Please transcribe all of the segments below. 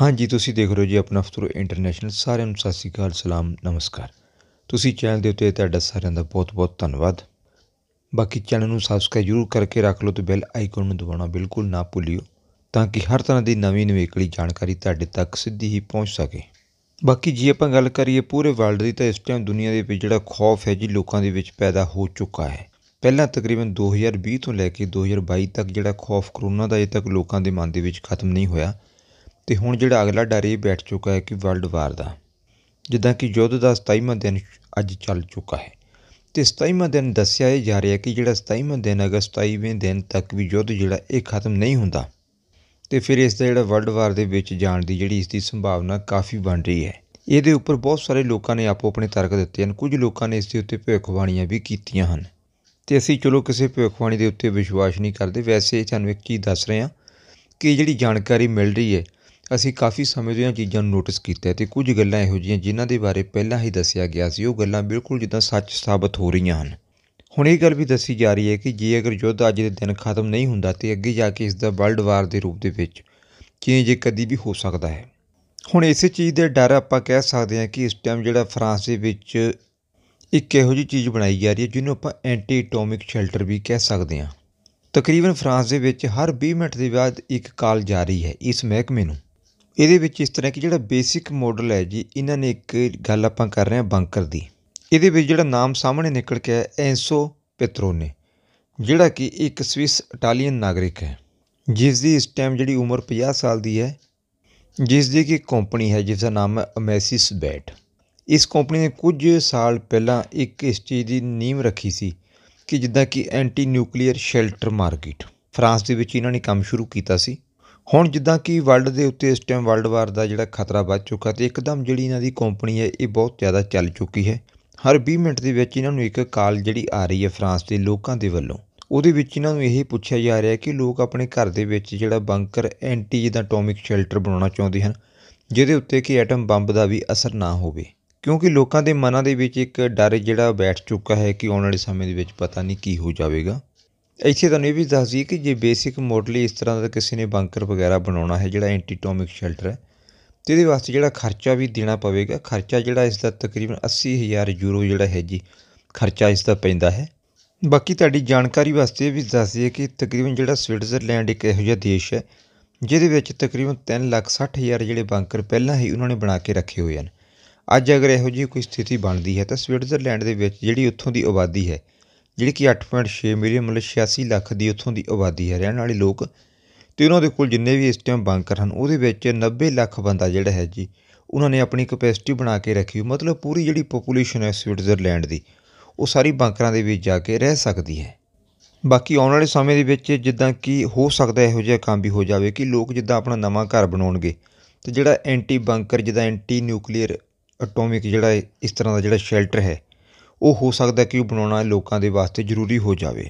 ਹਾਂਜੀ, ਤੁਸੀਂ ਦੇਖ ਰਹੇ ਹੋ ਜੀ ਆਪਣਾ ਫਤੂਰ ਇੰਟਰਨੈਸ਼ਨਲ ਸਾਰਿਆਂ ਨੂੰ ਸਤਿ ਸ਼੍ਰੀ ਅਕਾਲ, ਸਲਾਮ, ਨਮਸਕਾਰ। ਤੁਸੀਂ ਚੈਨਲ ਦੇ ਉੱਤੇ ਤੁਹਾਡਾ ਸਾਰਿਆਂ ਦਾ ਬਹੁਤ-ਬਹੁਤ ਧੰਨਵਾਦ। ਬਾਕੀ ਚੈਨਲ ਨੂੰ ਸਬਸਕ੍ਰਾਈਬ ਜ਼ਰੂਰ ਕਰਕੇ ਰੱਖ ਲਓ ਤੇ ਬੈਲ ਆਈਕਨ ਨੂੰ ਦਬਾਉਣਾ ਬਿਲਕੁਲ ਨਾ ਭੁੱਲਿਓ, ਤਾਂ ਕਿ ਹਰ ਤਰ੍ਹਾਂ ਦੀ ਨਵੀਂ ਨਵੇਕਲੀ ਜਾਣਕਾਰੀ ਤੁਹਾਡੇ ਤੱਕ ਸਿੱਧੀ ਹੀ ਪਹੁੰਚ ਸਕੇ। ਬਾਕੀ ਜੇ ਆਪਾਂ ਗੱਲ ਕਰੀਏ ਪੂਰੇ ਵਰਲਡ ਦੀ, ਤਾਂ ਇਸ ਟਾਈਮ ਦੁਨੀਆ ਦੇ ਵਿੱਚ ਜਿਹੜਾ ਖੌਫ ਹੈ ਜੀ, ਲੋਕਾਂ ਦੇ ਵਿੱਚ ਪੈਦਾ ਹੋ ਚੁੱਕਾ ਹੈ। ਪਹਿਲਾਂ ਤਕਰੀਬਨ 2020 ਤੋਂ ਲੈ ਕੇ 2022 ਤੱਕ ਜਿਹੜਾ ਖੌਫ ਕਰੋਨਾ ਦਾ ਅਜੇ ਤੱਕ ਲੋਕਾਂ ਦੇ ਮਨ ਦੇ ਵਿੱਚ ਖਤਮ ਨਹੀਂ ਹੋਇਆ ਅਤੇ ਹੁਣ ਜਿਹੜਾ ਅਗਲਾ ਡਰ ਇਹ ਬੈਠ ਚੁੱਕਾ ਹੈ ਕਿ ਵਰਲਡ ਵਾਰ ਦਾ, ਜਿੱਦਾਂ ਕਿ ਯੁੱਧ ਦਾ 27ਵਾਂ ਦਿਨ ਅੱਜ ਚੱਲ ਚੁੱਕਾ ਹੈ। ਅਤੇ ਸਤਾਈਵਾਂ ਦਿਨ ਦੱਸਿਆ ਇਹ ਜਾ ਰਿਹਾ ਕਿ ਜਿਹੜਾ 27ਵਾਂ ਦਿਨ ਅਗਰ 27ਵੇਂ ਦਿਨ ਤੱਕ ਵੀ ਯੁੱਧ ਜਿਹੜਾ ਇਹ ਖਤਮ ਨਹੀਂ ਹੁੰਦਾ ਅਤੇ ਫਿਰ ਇਸ ਦਾ ਜਿਹੜਾ ਵਰਲਡ ਵਾਰ ਦੇ ਵਿੱਚ ਜਾਣ ਦੀ ਜਿਹੜੀ ਇਸ ਦੀ ਸੰਭਾਵਨਾ ਕਾਫੀ ਬਣ ਰਹੀ ਹੈ। ਇਹਦੇ ਉੱਪਰ ਬਹੁਤ ਸਾਰੇ ਲੋਕਾਂ ਨੇ ਆਪੋ ਆਪਣੇ ਤਰਕ ਦਿੱਤੇ ਹਨ। ਕੁਝ ਲੋਕਾਂ ਨੇ ਇਸ ਦੇ ਉੱਤੇ ਭਵਿੱਖਬਾਣੀਆਂ ਵੀ ਕੀਤੀਆਂ ਹਨ। ਤੇ ਅਸੀਂ ਚਲੋ ਕਿਸੇ ਭਵਿੱਖਬਾਣੀ ਦੇ ਉੱਤੇ ਵਿਸ਼ਵਾਸ ਨਹੀਂ ਕਰਦੇ। ਵੈਸੇ ਤੁਹਾਨੂੰ ਇੱਕ ਚੀਜ਼ ਦੱਸ ਰਹੇ ਹਾਂ ਕਿ ਜਿਹੜੀ ਜਾਣਕਾਰੀ ਮਿਲ ਰਹੀ ਹੈ ਅਸੀਂ ਕਾਫੀ ਸਮੇਂ ਤੋਂ ਇਹ ਚੀਜ਼ਾਂ ਨੂੰ ਨੋਟਿਸ ਕੀਤਾ ਅਤੇ ਕੁਝ ਗੱਲਾਂ ਇਹੋ ਜਿਹੀਆਂ ਜਿਨ੍ਹਾਂ ਦੇ ਬਾਰੇ ਪਹਿਲਾਂ ਹੀ ਦੱਸਿਆ ਗਿਆ ਸੀ, ਉਹ ਗੱਲਾਂ ਬਿਲਕੁਲ ਜਿੱਦਾਂ ਸੱਚ ਸਾਬਤ ਹੋ ਰਹੀਆਂ ਹਨ। ਹੁਣ ਇਹ ਗੱਲ ਵੀ ਦੱਸੀ ਜਾ ਰਹੀ ਹੈ ਕਿ ਜੇ ਅਗਰ ਯੁੱਧ ਅੱਜ ਦੇ ਦਿਨ ਖਤਮ ਨਹੀਂ ਹੁੰਦਾ ਤੇ ਅੱਗੇ ਜਾ ਕੇ ਇਸ ਦਾ ਵਰਲਡ ਵਾਰ ਦੇ ਰੂਪ ਦੇ ਵਿੱਚ ਚੇਂਜ ਕਦੀ ਵੀ ਹੋ ਸਕਦਾ ਹੈ। ਹੁਣ ਇਸੇ ਚੀਜ਼ ਦੇ ਡਰ ਆਪਾਂ ਕਹਿ ਸਕਦੇ ਹਾਂ ਕਿ ਇਸ ਟਾਈਮ ਜਿਹੜਾ ਫਰਾਂਸ ਦੇ ਵਿੱਚ ਇੱਕ ਇਹੋ ਜਿਹੀ ਚੀਜ਼ ਬਣਾਈ ਜਾ ਰਹੀ ਹੈ ਜਿਹਨੂੰ ਆਪਾਂ ਐਂਟੀ ਐਟੋਮਿਕ ਸ਼ੈਲਟਰ ਵੀ ਕਹਿ ਸਕਦੇ ਹਾਂ। ਤਕਰੀਬਨ ਫਰਾਂਸ ਦੇ ਵਿੱਚ ਹਰ 20 ਮਿੰਟ ਦੇ ਬਾਅਦ ਇੱਕ ਕਾਲ ਜਾ ਰਹੀ ਹੈ ਇਸ ਮਹਿਕਮੇ ਨੂੰ। ਇਹਦੇ ਵਿੱਚ ਇਸ ਤਰ੍ਹਾਂ ਕਿ ਜਿਹੜਾ ਬੇਸਿਕ ਮਾਡਲ ਹੈ ਜੀ, ਇਹਨਾਂ ਨੇ ਇੱਕ ਗੱਲ ਆਪਾਂ ਕਰ ਰਹੇ ਹਾਂ ਬੰਕਰ ਦੀ। ਇਹਦੇ ਵਿੱਚ ਜਿਹੜਾ ਨਾਮ ਸਾਹਮਣੇ ਨਿਕਲ ਕੇ ਆਇਆ ਐਂਸੋ ਪੈਟਰੋਨੇ ਜਿਹੜਾ ਕਿ ਇੱਕ ਸਵਿਸ ਇਟਾਲੀਅਨ ਨਾਗਰਿਕ ਹੈ। ਜਿਸ ਦੀ ਇਸ ਟਾਈਮ ਜਿਹੜੀ ਉਮਰ 50 ਸਾਲ ਦੀ ਹੈ ਜਿਸ ਦੀ ਕਿ ਕੰਪਨੀ ਹੈ ਜਿਸ ਦਾ ਨਾਮ ਹੈ ਅਮੈਸਿਸ ਬੈਟ ਇਸ ਕੰਪਨੀ ਨੇ ਕੁਝ ਸਾਲ ਪਹਿਲਾਂ ਇੱਕ ਇਸ ਚੀਜ਼ ਦੀ ਨੀਂਹ ਰੱਖੀ ਸੀ ਕਿ ਜਿੱਦਾਂ ਕਿ anti nuclear shelter market France ਦੇ ਵਿੱਚ ਇਹਨਾਂ ਨੇ ਕੰਮ ਸ਼ੁਰੂ ਕੀਤਾ ਸੀ। ਹੁਣ ਜਿੱਦਾਂ ਕਿ ਵਰਲਡ ਦੇ ਉੱਤੇ ਇਸ ਟਾਈਮ ਵਰਲਡ ਵਾਰ ਦਾ ਜਿਹੜਾ ਖਤਰਾ ਵੱਧ ਚੁੱਕਾ ਤੇ ਇੱਕਦਮ ਜਿਹੜੀ ਇਹਨਾਂ ਦੀ ਕੰਪਨੀ ਹੈ, ਇਹ ਬਹੁਤ ਜ਼ਿਆਦਾ ਚੱਲ ਚੁੱਕੀ ਹੈ। ਹਰ 20 ਮਿੰਟ ਦੇ ਵਿੱਚ ਇਹਨਾਂ ਨੂੰ ਇੱਕ ਕਾਲ ਜਿਹੜੀ ਆ ਰਹੀ ਹੈ ਫਰਾਂਸ ਦੇ ਲੋਕਾਂ ਦੇ ਵੱਲੋਂ। ਉਹਦੇ ਵਿੱਚ ਇਹਨਾਂ ਨੂੰ ਇਹ ਪੁੱਛਿਆ ਜਾ ਰਿਹਾ ਕਿ ਲੋਕ ਆਪਣੇ ਘਰ ਦੇ ਵਿੱਚ ਜਿਹੜਾ ਬੰਕਰ ਐਂਟੀ ਜਿੱਦਾਂ ਐਟੋਮਿਕ ਸ਼ੈਲਟਰ ਬਣਾਉਣਾ ਚਾਹੁੰਦੇ ਹਨ, ਜਿਹਦੇ ਉੱਤੇ ਕਿ ਐਟਮ ਬੰਬ ਦਾ ਵੀ ਅਸਰ ਨਾ ਹੋਵੇ। ਕਿਉਂਕਿ ਲੋਕਾਂ ਦੇ ਮਨਾਂ ਦੇ ਵਿੱਚ ਇੱਕ ਡਰ ਜਿਹੜਾ ਬੈਠ ਚੁੱਕਾ ਹੈ ਕਿ ਆਉਣ ਵਾਲੇ ਸਮੇਂ ਦੇ ਵਿੱਚ ਪਤਾ ਨਹੀਂ ਕੀ ਹੋ ਜਾਵੇਗਾ। ਇੱਥੇ ਤੁਹਾਨੂੰ ਇਹ ਵੀ ਦੱਸ ਦਈਏ ਕਿ ਜੇ ਬੇਸਿਕ ਮੋਡਲੀ ਇਸ ਤਰ੍ਹਾਂ ਦਾ ਕਿਸੇ ਨੇ ਬੰਕਰ ਵਗੈਰਾ ਬਣਾਉਣਾ ਹੈ, ਜਿਹੜਾ ਐਂਟੀਟੋਮਿਕ ਸ਼ੈਲਟਰ ਹੈ, ਤੇ ਇਹਦੇ ਵਾਸਤੇ ਜਿਹੜਾ ਖਰਚਾ ਵੀ ਦੇਣਾ ਪਵੇਗਾ, ਖਰਚਾ ਜਿਹੜਾ ਇਸ ਦਾ ਤਕਰੀਬਨ 80000 ਯੂਰੋ ਜਿਹੜਾ ਹੈ ਜੀ, ਖਰਚਾ ਇਸ ਦਾ ਪੈਂਦਾ ਹੈ। ਬਾਕੀ ਤੁਹਾਡੀ ਜਾਣਕਾਰੀ ਵਾਸਤੇ ਇਹ ਵੀ ਦੱਸ ਦਈਏ ਕਿ ਤਕਰੀਬਨ ਜਿਹੜਾ ਸਵਿਟਜ਼ਰਲੈਂਡ ਇੱਕ ਇਹੋ ਜਿਹਾ ਦੇਸ਼ ਹੈ, ਜਿਹਦੇ ਵਿੱਚ ਤਕਰੀਬਨ 3 ਲੱਖ 60 ਹਜ਼ਾਰ ਜਿਹੜੇ ਬੰਕਰ ਪਹਿਲਾਂ ਹੀ ਉਹਨਾਂ ਨੇ ਬਣਾ ਕੇ ਰੱਖੇ ਹੋਏ ਹਨ। ਅੱਜ ਅਗਰ ਇਹੋ ਜਿਹੀ ਕੋਈ ਸਥਿਤੀ ਬਣਦੀ ਹੈ, ਤਾਂ ਸਵਿਟਜ਼ਰਲੈਂਡ ਦੇ ਵਿੱਚ ਜਿਹੜੀ ਉੱਥੋਂ ਦੀ ਆਬਾਦੀ ਹੈ ਜਿਹੜੀ ਕਿ 8.6 ਮਿਲੀਅਨ ਮਤਲਬ 86 ਲੱਖ ਦੀ ਉੱਥੋਂ ਦੀ ਆਬਾਦੀ ਹੈ, ਰਹਿਣ ਵਾਲੇ ਲੋਕ। ਤੇ ਉਹਨਾਂ ਦੇ ਕੋਲ ਜਿੰਨੇ ਵੀ ਇਸ ਟਾਈਮ ਬੰਕਰ ਹਨ, ਉਹਦੇ ਵਿੱਚ 90 ਲੱਖ ਬੰਦਾ ਜਿਹੜਾ ਹੈ ਜੀ, ਉਹਨਾਂ ਨੇ ਆਪਣੀ ਕਪੈਸਿਟੀ ਬਣਾ ਕੇ ਰੱਖੀ ਮਤਲਬ ਪੂਰੀ ਜਿਹੜੀ ਪੋਪੂਲੇਸ਼ਨ ਹੈ ਸਵਿਟਜ਼ਰਲੈਂਡ ਦੀ, ਉਹ ਸਾਰੀ ਬੰਕਰਾਂ ਦੇ ਵਿੱਚ ਜਾ ਕੇ ਰਹਿ ਸਕਦੀ ਹੈ। ਬਾਕੀ ਆਉਣ ਵਾਲੇ ਸਮੇਂ ਦੇ ਵਿੱਚ ਜਿੱਦਾਂ ਕਿ ਹੋ ਸਕਦਾ ਇਹੋ ਜਿਹਾ ਕੰਮ ਵੀ ਹੋ ਜਾਵੇ ਕਿ ਲੋਕ ਜਿੱਦਾਂ ਆਪਣਾ ਨਵਾਂ ਘਰ ਬਣਾਉਣਗੇ, ਤੇ ਜਿਹੜਾ ਐਂਟੀ ਬੰਕਰ ਜਿੱਦਾਂ ਐਂਟੀ ਨਿਊਕਲੀਅਰ ਐਟੋਮਿਕ ਜਿਹੜਾ ਇਸ ਤਰ੍ਹਾਂ ਦਾ ਜਿਹੜਾ ਸ਼ੈਲਟਰ ਹੈ ਉਹ ਹੋ ਸਕਦਾ ਕਿ ਉਹ ਬਣਾਉਣਾ ਲੋਕਾਂ ਦੇ ਵਾਸਤੇ ਜ਼ਰੂਰੀ ਹੋ ਜਾਵੇ।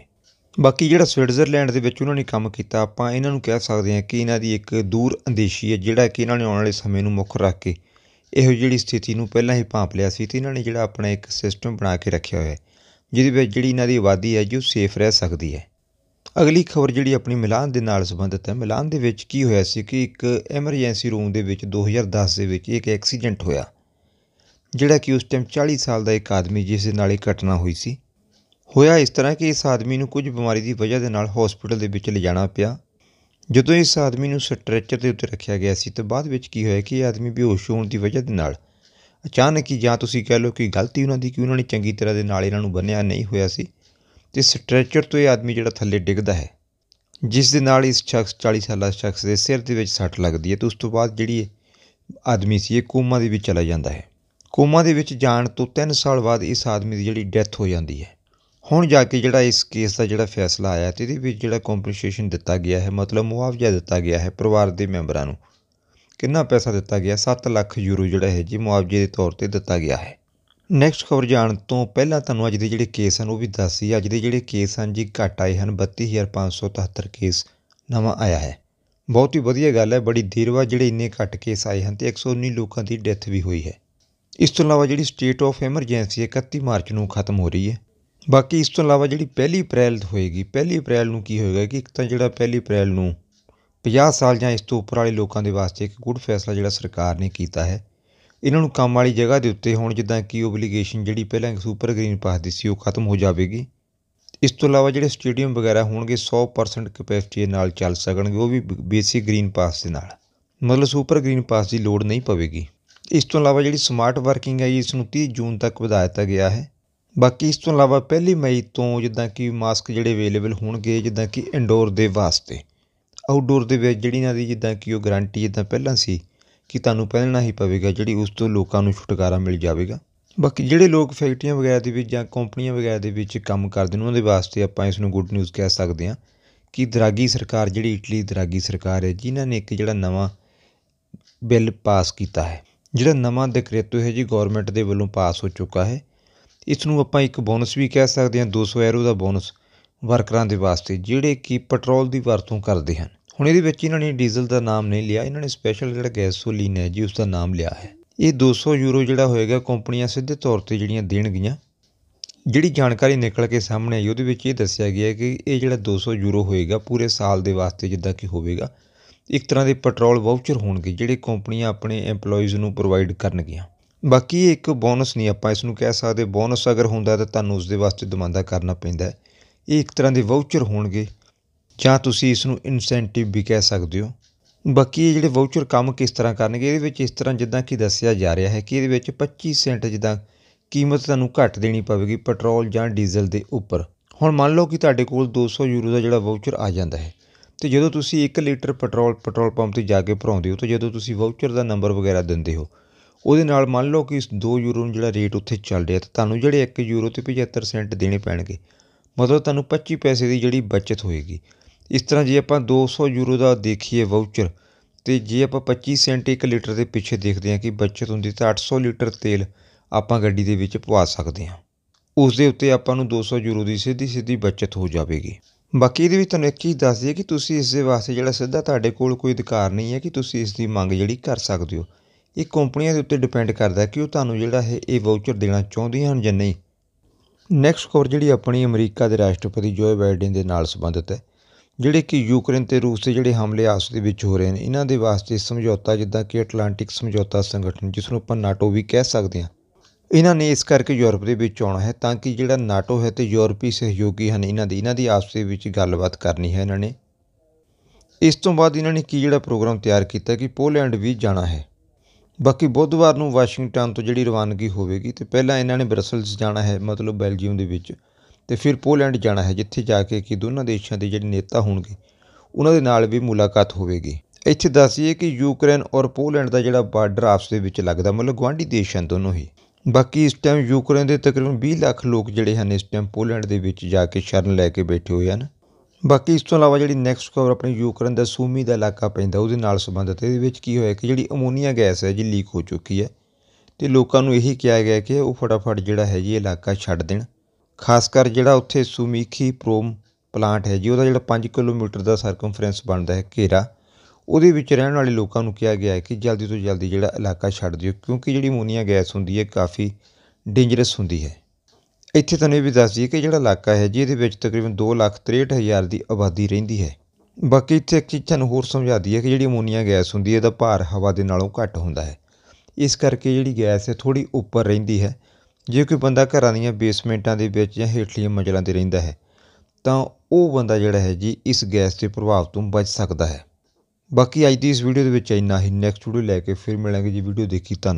ਬਾਕੀ ਜਿਹੜਾ ਸਵਿਟਜ਼ਰਲੈਂਡ ਦੇ ਵਿੱਚ ਉਹਨਾਂ ਨੇ ਕੰਮ ਕੀਤਾ, ਆਪਾਂ ਇਹਨਾਂ ਨੂੰ ਕਹਿ ਸਕਦੇ ਹਾਂ ਕਿ ਇਹਨਾਂ ਦੀ ਇੱਕ ਦੂਰ ਅੰਦੇਸ਼ੀ ਹੈ, ਜਿਹੜਾ ਕਿ ਇਹਨਾਂ ਨੇ ਆਉਣ ਵਾਲੇ ਸਮੇਂ ਨੂੰ ਮੁੱਖ ਰੱਖ ਕੇ ਇਹੋ ਜਿਹੜੀ ਸਥਿਤੀ ਨੂੰ ਪਹਿਲਾਂ ਹੀ ਭਾਂਪ ਲਿਆ ਸੀ ਤੇ ਇਹਨਾਂ ਨੇ ਜਿਹੜਾ ਆਪਣਾ ਇੱਕ ਸਿਸਟਮ ਬਣਾ ਕੇ ਰੱਖਿਆ ਹੋਇਆ ਹੈ, ਜਿਹਦੇ ਵਿੱਚ ਜਿਹੜੀ ਇਹਨਾਂ ਦੀ ਆਬਾਦੀ ਹੈ ਜੋ ਸੇਫ ਰਹਿ ਸਕਦੀ ਹੈ। ਅਗਲੀ ਖਬਰ ਜਿਹੜੀ ਆਪਣੀ ਮਿਲਾਨ ਦੇ ਨਾਲ ਸੰਬੰਧਿਤ ਹੈ, ਮਿਲਾਨ ਦੇ ਵਿੱਚ ਕੀ ਹੋਇਆ ਸੀ ਕਿ ਇੱਕ ਐਮਰਜੈਂਸੀ ਰੂਮ ਦੇ ਵਿੱਚ 2010 ਦੇ ਵਿੱਚ ਇੱਕ ਐਕਸੀਡੈਂਟ ਹੋਇਆ। ਜਿਹੜਾ ਕਿ ਉਸ ਟਾਈਮ 40 ਸਾਲ ਦਾ ਇੱਕ ਆਦਮੀ ਜਿਸ ਦੇ ਨਾਲ ਇਹ ਘਟਨਾ ਹੋਈ ਸੀ। ਹੋਇਆ ਇਸ ਤਰ੍ਹਾਂ ਕਿ ਇਸ ਆਦਮੀ ਨੂੰ ਕੁਝ ਬਿਮਾਰੀ ਦੀ ਵਜ੍ਹਾ ਦੇ ਨਾਲ ਹਸਪੀਟਲ ਦੇ ਵਿੱਚ ਲਿਜਾਣਾ ਪਿਆ। ਜਦੋਂ ਇਸ ਆਦਮੀ ਨੂੰ ਸਟ੍ਰੈਚਰ ਦੇ ਉੱਤੇ ਰੱਖਿਆ ਗਿਆ ਸੀ, ਤਾਂ ਬਾਅਦ ਵਿੱਚ ਕੀ ਹੋਇਆ ਕਿ ਇਹ ਆਦਮੀ ਬੇਹੋਸ਼ ਹੋਣ ਦੀ ਵਜ੍ਹਾ ਦੇ ਨਾਲ ਅਚਾਨਕ ਹੀ ਜਾਂ ਤੁਸੀਂ ਕਹਿ ਲਓ ਕਿ ਗਲਤੀ ਉਹਨਾਂ ਦੀ ਕਿ ਉਹਨਾਂ ਨੇ ਚੰਗੀ ਤਰ੍ਹਾਂ ਦੇ ਨਾਲ ਇਹਨਾਂ ਨੂੰ ਬੰਨਿਆ ਨਹੀਂ ਹੋਇਆ ਸੀ, ਤੇ ਸਟ੍ਰੈਚਰ ਤੋਂ ਇਹ ਆਦਮੀ ਜਿਹੜਾ ਥੱਲੇ ਡਿੱਗਦਾ ਹੈ, ਜਿਸ ਦੇ ਨਾਲ ਇਸ ਸ਼ਖਸ 40 ਸਾਲਾ ਸ਼ਖਸ ਦੇ ਸਿਰ ਦੇ ਵਿੱਚ ਸੱਟ ਲੱਗਦੀ ਹੈ, ਤੇ ਉਸ ਤੋਂ ਬਾਅਦ ਜਿਹੜੀ ਆਦਮੀ ਸੀ, ਇਹ ਕੋਮਾ ਦੇ ਵਿੱਚ ਚਲਾ ਜਾਂਦਾ ਹੈ। ਕੋਮਾ ਦੇ ਵਿੱਚ ਜਾਣ ਤੋਂ 3 ਸਾਲ ਬਾਅਦ ਇਸ ਆਦਮੀ ਦੀ ਜਿਹੜੀ ਡੈਥ ਹੋ ਜਾਂਦੀ ਹੈ। ਹੁਣ ਜਾ ਕੇ ਜਿਹੜਾ ਇਸ ਕੇਸ ਦਾ ਜਿਹੜਾ ਫੈਸਲਾ ਆਇਆ ਤੇ ਇਹਦੇ ਵਿੱਚ ਜਿਹੜਾ ਕੰਪਨਸੇਸ਼ਨ ਦਿੱਤਾ ਗਿਆ ਹੈ, ਮਤਲਬ ਮੁਆਵਜ਼ਾ ਦਿੱਤਾ ਗਿਆ ਹੈ ਪਰਿਵਾਰ ਦੇ ਮੈਂਬਰਾਂ ਨੂੰ। ਕਿੰਨਾ ਪੈਸਾ ਦਿੱਤਾ ਗਿਆ? 7 ਲੱਖ ਯੂਰੋ ਜਿਹੜਾ ਹੈ ਜੀ ਮੁਆਵਜ਼ੇ ਦੇ ਤੌਰ ਤੇ ਦਿੱਤਾ ਗਿਆ ਹੈ। ਨੈਕਸਟ ਖਬਰ ਜਾਣ ਤੋਂ ਪਹਿਲਾਂ ਤੁਹਾਨੂੰ ਅੱਜ ਦੇ ਜਿਹੜੇ ਕੇਸ ਹਨ ਉਹ ਵੀ ਦੱਸੀ। ਅੱਜ ਦੇ ਜਿਹੜੇ ਕੇਸ ਹਨ ਜੀ ਘਟ ਆਏ ਹਨ 32577 ਕੇਸ ਨਵਾਂ ਆਇਆ ਹੈ। ਬਹੁਤ ਹੀ ਵਧੀਆ ਗੱਲ ਹੈ, ਬੜੀ ਦੇਰ ਬਾਅਦ ਜਿਹੜੇ ਇੰਨੇ ਘੱਟ ਕੇਸ ਆਏ ਹਨ ਤੇ 119 ਲੋਕਾਂ ਦੀ ਡੈਥ ਵੀ ਹੋਈ ਹੈ। ਇਸ ਤੋਂ ਇਲਾਵਾ ਜਿਹੜੀ ਸਟੇਟ ਆਫ ਐਮਰਜੈਂਸੀ 31 ਮਾਰਚ ਨੂੰ ਖਤਮ ਹੋ ਰਹੀ ਹੈ। ਬਾਕੀ ਇਸ ਤੋਂ ਇਲਾਵਾ ਜਿਹੜੀ ਪਹਿਲੀ ਅਪ੍ਰੈਲ ਹੋਏਗੀ, ਪਹਿਲੀ ਅਪ੍ਰੈਲ ਨੂੰ ਕੀ ਹੋਏਗਾ ਕਿ ਇੱਕ ਤਾਂ ਜਿਹੜਾ ਪਹਿਲੀ ਅਪ੍ਰੈਲ ਨੂੰ 50 ਸਾਲ ਜਾਂ ਇਸ ਤੋਂ ਉੱਪਰ ਵਾਲੇ ਲੋਕਾਂ ਦੇ ਵਾਸਤੇ ਇੱਕ ਗੁੱਡ ਫੈਸਲਾ ਜਿਹੜਾ ਸਰਕਾਰ ਨੇ ਕੀਤਾ ਹੈ। ਇਹਨਾਂ ਨੂੰ ਕੰਮ ਵਾਲੀ ਜਗ੍ਹਾ ਦੇ ਉੱਤੇ ਹੁਣ ਜਿੱਦਾਂ ਕਿ ਓਬਲੀਗੇਸ਼ਨ ਜਿਹੜੀ ਪਹਿਲਾਂ ਸੁਪਰ ਗ੍ਰੀਨ ਪਾਸ ਦੀ ਸੀ, ਉਹ ਖਤਮ ਹੋ ਜਾਵੇਗੀ। ਇਸ ਤੋਂ ਇਲਾਵਾ ਜਿਹੜੇ ਸਟੇਡੀਅਮ ਵਗੈਰਾ ਹੋਣਗੇ 100% ਕਪੈਸਿਟੀ ਨਾਲ ਚੱਲ ਸਕਣਗੇ, ਉਹ ਵੀ ਬੇਸਿਕ ਗ੍ਰੀਨ ਪਾਸ ਦੇ ਨਾਲ। ਮਤਲਬ ਸੁਪਰ ਗ੍ਰੀਨ ਪਾਸ ਦੀ ਲੋੜ ਨਹੀਂ ਪਵੇਗੀ। ਇਸ ਤੋਂ ਇਲਾਵਾ ਜਿਹੜੀ ਸਮਾਰਟ ਵਰਕਿੰਗ ਹੈ ਜੀ ਇਸ ਨੂੰ 30 ਜੂਨ ਤੱਕ ਵਧਾ ਦਿੱਤਾ ਗਿਆ ਹੈ। ਬਾਕੀ ਇਸ ਤੋਂ ਇਲਾਵਾ ਪਹਿਲੀ ਮਈ ਤੋਂ ਜਿੱਦਾਂ ਕਿ ਮਾਸਕ ਜਿਹੜੇ ਅਵੇਲੇਬਲ ਹੋਣਗੇ, ਜਿੱਦਾਂ ਕਿ ਇਨਡੋਰ ਦੇ ਵਾਸਤੇ। ਆਊਟਡੋਰ ਦੇ ਵਿੱਚ ਜਿਹੜੀ ਇਹਨਾਂ ਦੀ ਜਿੱਦਾਂ ਕਿ ਉਹ ਗਾਰੰਟੀ ਜਿੱਦਾਂ ਪਹਿਲਾਂ ਸੀ ਕਿ ਤੁਹਾਨੂੰ ਪਹਿਨਣਾ ਹੀ ਪਵੇਗਾ, ਜਿਹੜੀ ਉਸ ਤੋਂ ਲੋਕਾਂ ਨੂੰ ਛੁਟਕਾਰਾ ਮਿਲ ਜਾਵੇਗਾ। ਬਾਕੀ ਜਿਹੜੇ ਲੋਕ ਫੈਕਟਰੀਆਂ ਵਗੈਰਾ ਦੇ ਵਿੱਚ ਜਾਂ ਕੰਪਨੀਆਂ ਵਗੈਰਾ ਦੇ ਵਿੱਚ ਕੰਮ ਕਰਦੇ ਨੇ, ਉਹਨਾਂ ਦੇ ਵਾਸਤੇ ਆਪਾਂ ਇਸ ਨੂੰ ਗੁੱਡ ਨਿਊਜ਼ ਕਹਿ ਸਕਦੇ ਹਾਂ ਕਿ ਦਰਾਗੀ ਸਰਕਾਰ, ਜਿਹੜੀ ਇਟਲੀ ਦਰਾਗੀ ਸਰਕਾਰ ਹੈ, ਜਿਨ੍ਹਾਂ ਨੇ ਇੱਕ ਜਿਹੜਾ ਨਵਾਂ ਬਿੱਲ ਪਾਸ ਕੀਤਾ ਹੈ। ਜਿਹੜਾ ਨਵਾਂ ਡਿਕਰੇਟੋ ਹੈ ਜੀ ਗੌਰਮੈਂਟ ਦੇ ਵੱਲੋਂ ਪਾਸ ਹੋ ਚੁੱਕਾ ਹੈ ਇਸ ਨੂੰ ਆਪਾਂ ਇੱਕ ਬੋਨਸ ਵੀ ਕਹਿ ਸਕਦੇ ਹਾਂ 200 ਐਰੋ ਦਾ ਬੋਨਸ ਵਰਕਰਾਂ ਦੇ ਵਾਸਤੇ, ਜਿਹੜੇ ਕਿ ਪੈਟਰੋਲ ਦੀ ਵਰਤੋਂ ਕਰਦੇ ਹਨ। ਹੁਣ ਇਹਦੇ ਵਿੱਚ ਇਹਨਾਂ ਨੇ ਡੀਜ਼ਲ ਦਾ ਨਾਮ ਨਹੀਂ ਲਿਆ, ਇਹਨਾਂ ਨੇ ਸਪੈਸ਼ਲ ਜਿਹੜਾ ਗੈਸੋਲੀਨ ਹੈ ਜੀ ਉਸ ਦਾ ਨਾਮ ਲਿਆ ਹੈ। ਇਹ 200 ਯੂਰੋ ਜਿਹੜਾ ਹੋਏਗਾ, ਕੰਪਨੀਆਂ ਸਿੱਧੇ ਤੌਰ ਤੇ ਜਿਹੜੀਆਂ ਦੇਣਗੀਆਂ, ਜਿਹੜੀ ਜਾਣਕਾਰੀ ਨਿਕਲ ਕੇ ਸਾਹਮਣੇ ਆਈ, ਉਹਦੇ ਵਿੱਚ ਇਹ ਦੱਸਿਆ ਗਿਆ ਕਿ ਇਹ ਜਿਹੜਾ 200 ਯੂਰੋ ਹੋਏਗਾ, ਪੂਰੇ ਸਾਲ ਦੇ ਵਾਸਤੇ ਜਿੱਦਾਂ ਕਿ ਹੋਵੇਗਾ ਇੱਕ ਤਰ੍ਹਾਂ ਦੇ ਪੈਟਰੋਲ ਵਾਊਚਰ ਹੋਣਗੇ ਜਿਹੜੇ ਕੰਪਨੀਆਂ ਆਪਣੇ EMPLOYEES ਨੂੰ ਪ੍ਰੋਵਾਈਡ ਕਰਨਗੀਆਂ। ਬਾਕੀ ਇਹ ਇੱਕ ਬੋਨਸ ਨਹੀਂ, ਆਪਾਂ ਇਸ ਨੂੰ ਕਹਿ ਸਕਦੇ ਬੋਨਸ ਅਗਰ ਹੁੰਦਾ ਤਾਂ ਤੁਹਾਨੂੰ ਉਸ ਦੇ ਵਾਸਤੇ ਦਮਾਂਦਾ ਕਰਨਾ ਪੈਂਦਾ ਇਹ ਇੱਕ ਤਰ੍ਹਾਂ ਦੇ ਵਾਊਚਰ ਹੋਣਗੇ ਜਾਂ ਤੁਸੀਂ ਇਸ ਨੂੰ ਇਨਸੈਂਟਿਵ ਵੀ ਕਹਿ ਸਕਦੇ ਹੋ। ਬਾਕੀ ਇਹ ਜਿਹੜੇ ਵਾਊਚਰ ਕੰਮ ਕਿਸ ਤਰ੍ਹਾਂ ਕਰਨਗੇ, ਇਹਦੇ ਵਿੱਚ ਇਸ ਤਰ੍ਹਾਂ ਜਿੱਦਾਂ ਕਿ ਦੱਸਿਆ ਜਾ ਰਿਹਾ ਹੈ ਕਿ ਇਹਦੇ ਵਿੱਚ 25 ਸੈਂਟ ਜਿੱਦਾਂ ਕੀਮਤ ਤੁਹਾਨੂੰ ਘੱਟ ਦੇਣੀ ਪਵੇਗੀ, ਪੈਟਰੋਲ ਜਾਂ ਡੀਜ਼ਲ ਦੇ ਉੱਪਰ। ਹੁਣ ਮੰਨ ਲਓ ਕਿ ਤੁਹਾਡੇ ਕੋਲ 200 ਯੂਰੋ ਦਾ ਜਿਹੜਾ ਵਾਊਚਰ ਆ ਜਾਂਦਾ ਹੈ ਅਤੇ ਜਦੋਂ ਤੁਸੀਂ ਇੱਕ ਲੀਟਰ ਪੈਟਰੋਲ ਪੈਟਰੋਲ ਪੰਪ ਤੇ ਜਾ ਕੇ ਭਰਾਉਂਦੇ ਹੋ, ਤਾਂ ਜਦੋਂ ਤੁਸੀਂ ਵਾਊਚਰ ਦਾ ਨੰਬਰ ਵਗੈਰਾ ਦਿੰਦੇ ਹੋ, ਉਹਦੇ ਨਾਲ ਮੰਨ ਲਓ ਕਿ ਇਸ 2 ਯੂਰੋ ਨੂੰ ਜਿਹੜਾ ਰੇਟ ਉੱਥੇ ਚੱਲ ਰਿਹਾ, ਤਾਂ ਤੁਹਾਨੂੰ ਜਿਹੜੇ 1 ਯੂਰੋ ਅਤੇ 75 ਸੈਂਟ ਦੇਣੇ ਪੈਣਗੇ, ਮਤਲਬ ਤੁਹਾਨੂੰ 25 ਪੈਸੇ ਦੀ ਜਿਹੜੀ ਬਚਤ ਹੋਏਗੀ। ਇਸ ਤਰ੍ਹਾਂ ਜੇ ਆਪਾਂ 200 ਯੂਰੋ ਦਾ ਦੇਖੀਏ ਵਾਊਚਰ ਤੇ ਜੇ ਆਪਾਂ 25 ਸੈਂਟ 1 ਲੀਟਰ ਦੇ ਪਿੱਛੇ ਦੇਖਦੇ ਹਾਂ ਕਿ ਬਚਤ ਹੁੰਦੀ, ਤਾਂ 800 ਲੀਟਰ ਤੇਲ ਆਪਾਂ ਗੱਡੀ ਦੇ ਵਿੱਚ ਪਵਾ ਸਕਦੇ ਹਾਂ। ਉਸ ਦੇ ਉੱਤੇ ਆਪਾਂ ਨੂੰ 200 ਯੂਰੋ ਦੀ ਸਿੱਧੀ ਸਿੱਧੀ ਬਚਤ ਹੋ ਜਾਵੇਗੀ। ਬਾਕੀ ਇਹਦੇ ਵਿੱਚ ਤੁਹਾਨੂੰ ਇੱਕ ਚੀਜ਼ ਦੱਸ ਦਈਏ ਕਿ ਤੁਸੀਂ ਇਸ ਦੇ ਵਾਸਤੇ ਜਿਹੜਾ ਸਿੱਧਾ ਤੁਹਾਡੇ ਕੋਲ ਕੋਈ ਅਧਿਕਾਰ ਨਹੀਂ ਹੈ ਕਿ ਤੁਸੀਂ ਇਸ ਦੀ ਮੰਗ ਜਿਹੜੀ ਕਰ ਸਕਦੇ ਹੋ। ਇਹ ਕੰਪਨੀਆਂ ਦੇ ਉੱਤੇ ਡਿਪੈਂਡ ਕਰਦਾ ਕਿ ਉਹ ਤੁਹਾਨੂੰ ਜਿਹੜਾ ਹੈ ਇਹ ਵਾਊਚਰ ਦੇਣਾ ਚਾਹੁੰਦੀਆਂ ਹਨ ਜਾਂ ਨਹੀਂ। ਨੈਕਸਟ ਖਬਰ ਜਿਹੜੀ ਆਪਣੀ ਅਮਰੀਕਾ ਦੇ ਰਾਸ਼ਟਰਪਤੀ ਜੋਏ ਬਾਈਡਨ ਦੇ ਨਾਲ ਸੰਬੰਧਿਤ ਹੈ, ਜਿਹੜੇ ਕਿ ਯੂਕਰੇਨ ਤੇ ਰੂਸ ਦੇ ਜਿਹੜੇ ਹਮਲੇ ਆਸ ਦੇ ਵਿੱਚ ਹੋ ਰਹੇ ਨੇ, ਇਹਨਾਂ ਦੇ ਵਾਸਤੇ ਸਮਝੌਤਾ ਜਿੱਦਾਂ ਕਿ ਅਟਲਾਂਟਿਕ ਸਮਝੌਤਾ ਸੰਗਠਨ, ਜਿਸ ਨੂੰ ਆਪਾਂ ਨਾਟੋ ਵੀ ਕਹਿ ਸਕਦੇ ਹਾਂ। ਇਹਨਾਂ ਨੇ ਇਸ ਕਰਕੇ ਯੂਰਪ ਦੇ ਵਿੱਚ ਆਉਣਾ ਹੈ ਤਾਂ ਕਿ ਜਿਹੜਾ ਨਾਟੋ ਹੈ ਤੇ ਯੂਰਪੀ ਸਹਿਯੋਗੀ ਹਨ, ਇਹਨਾਂ ਦੀ ਇਹਨਾਂ ਦੀ ਆਪਸ ਦੇ ਵਿੱਚ ਗੱਲਬਾਤ ਕਰਨੀ ਹੈ ਇਹਨਾਂ ਨੇ। ਇਸ ਤੋਂ ਬਾਅਦ ਇਹਨਾਂ ਨੇ ਕੀ ਜਿਹੜਾ ਪ੍ਰੋਗਰਾਮ ਤਿਆਰ ਕੀਤਾ ਕਿ ਪੋਲੈਂਡ ਵੀ ਜਾਣਾ ਹੈ। ਬਾਕੀ ਬੁੱਧਵਾਰ ਨੂੰ ਵਾਸ਼ਿੰਗਟਨ ਤੋਂ ਜਿਹੜੀ ਰਵਾਨਗੀ ਹੋਵੇਗੀ ਤੇ ਪਹਿਲਾਂ ਇਹਨਾਂ ਨੇ ਬ੍ਰਸਲਸ ਜਾਣਾ ਹੈ, ਮਤਲਬ ਬੈਲਜੀਅਮ ਦੇ ਵਿੱਚ, ਤੇ ਫਿਰ ਪੋਲੈਂਡ ਜਾਣਾ ਹੈ, ਜਿੱਥੇ ਜਾ ਕੇ ਕਿ ਦੋਨਾਂ ਦੇਸ਼ਾਂ ਦੇ ਜਿਹੜੇ ਨੇਤਾ ਹੋਣਗੇ, ਉਹਨਾਂ ਦੇ ਨਾਲ ਵੀ ਮੁਲਾਕਾਤ ਹੋਵੇਗੀ। ਇੱਥੇ ਦੱਸੀਏ ਕਿ ਯੂਕਰੇਨ ਔਰ ਪੋਲੈਂਡ ਦਾ ਜਿਹੜਾ ਬਾਰਡਰ ਆਪਸ ਦੇ ਵਿੱਚ ਲੱਗਦਾ, ਮਤਲਬ ਗਵਾਂਢੀ ਦੇਸ਼ ਹਨ ਦੋਨੋਂ ਹੀ। ਬਾਕੀ ਇਸ ਟਾਈਮ ਯੂਕਰੇਨ ਦੇ ਤਕਰੀਬਨ 20 ਲੱਖ ਲੋਕ ਜਿਹੜੇ ਹਨ, ਇਸ ਟਾਈਮ ਪੋਲੈਂਡ ਦੇ ਵਿੱਚ ਜਾ ਕੇ ਸ਼ਰਨ ਲੈ ਕੇ ਬੈਠੇ ਹੋਏ ਹਨ। ਬਾਕੀ ਇਸ ਤੋਂ ਇਲਾਵਾ ਜਿਹੜੀ ਨੈਕਸਟ ਖਬਰ ਆਪਣੀ ਯੂਕਰੇਨ ਦਾ ਸੂਮੀ ਦਾ ਇਲਾਕਾ ਪੈਂਦਾ, ਉਹਦੇ ਨਾਲ ਸੰਬੰਧਿਤ ਇਹਦੇ ਵਿੱਚ ਕੀ ਹੋਇਆ ਕਿ ਜਿਹੜੀ ਅਮੋਨੀਆ ਗੈਸ ਹੈ ਜੀ ਲੀਕ ਹੋ ਚੁੱਕੀ ਹੈ। ਤੇ ਲੋਕਾਂ ਨੂੰ ਇਹੀ ਕਿਹਾ ਗਿਆ ਕਿ ਉਹ ਫਟਾਫਟ ਜਿਹੜਾ ਹੈ ਜੀ ਇਲਾਕਾ ਛੱਡ ਦੇਣ। ਖਾਸ ਕਰ ਜਿਹੜਾ ਉੱਥੇ ਸੁਮੀਖੀ ਪ੍ਰੋਮ ਪਲਾਂਟ ਹੈ ਜੀ, ਉਹਦਾ ਜਿਹੜਾ 5 ਕਿਲੋਮੀਟਰ ਦਾ ਸਰਕਮਫਰੈਂਸ ਬਣਦਾ ਹੈ ਘੇਰਾ। ਉਹਦੇ ਵਿੱਚ ਰਹਿਣ ਵਾਲੇ ਲੋਕਾਂ ਨੂੰ ਕਿਹਾ ਗਿਆ ਹੈ ਕਿ ਜਲਦੀ ਤੋਂ ਜਲਦੀ ਜਿਹੜਾ ਇਲਾਕਾ ਛੱਡ ਦਿਓ ਕਿਉਂਕਿ ਜਿਹੜੀ ਅਮੋਨੀਆ ਗੈਸ ਹੁੰਦੀ ਹੈ ਕਾਫੀ ਡੇਂਜਰਸ ਹੁੰਦੀ ਹੈ। ਇੱਥੇ ਤੁਹਾਨੂੰ ਇਹ ਵੀ ਦੱਸ ਦਈਏ ਕਿ ਜਿਹੜਾ ਇਲਾਕਾ ਹੈ ਜੀ ਇਹਦੇ ਵਿੱਚ ਤਕਰੀਬਨ 2,63,000 ਦੀ ਆਬਾਦੀ ਰਹਿੰਦੀ ਹੈ। ਬਾਕੀ ਇੱਥੇ ਇੱਕ ਚੀਜ਼ ਤੁਹਾਨੂੰ ਹੋਰ ਸਮਝਾ ਦਈਏ ਕਿ ਜਿਹੜੀ ਅਮੋਨੀਆ ਗੈਸ ਹੁੰਦੀ ਹੈ ਇਹਦਾ ਭਾਰ ਹਵਾ ਦੇ ਨਾਲੋਂ ਘੱਟ ਹੁੰਦਾ ਹੈ। ਇਸ ਕਰਕੇ ਜਿਹੜੀ ਗੈਸ ਹੈ ਥੋੜੀ ਉੱਪਰ ਰਹਿੰਦੀ ਹੈ। ਜੇ ਕੋਈ ਬੰਦਾ ਘਰਾਂ ਦੀਆਂ ਬੇਸਮੈਂਟਾਂ ਦੇ ਵਿੱਚ ਜਾਂ ਹੇਠਲੀਆਂ ਮੰਜ਼ਲਾਂ ਤੇ ਰਹਿੰਦਾ ਹੈ ਤਾਂ ਉਹ ਬੰਦਾ ਜਿਹੜਾ ਹੈ ਜੀ ਇਸ ਗੈਸ ਦੇ ਪ੍ਰਭਾਵ ਤੋਂ ਬਚ ਸਕਦਾ ਹੈ। ਬਾਕੀ ਅੱਜ ਦੀ ਇਸ ਵੀਡੀਓ ਦੇ ਵਿੱਚ ਇੰਨਾ ਹੀ। ਨੈਕਸਟ ਵੀਡੀਓ ਲੈ ਕੇ ਫਿਰ ਮਿਲਾਂਗੇ ਜੀ ਵੀਡੀਓ ਦੇਖੀ ਧੰਨ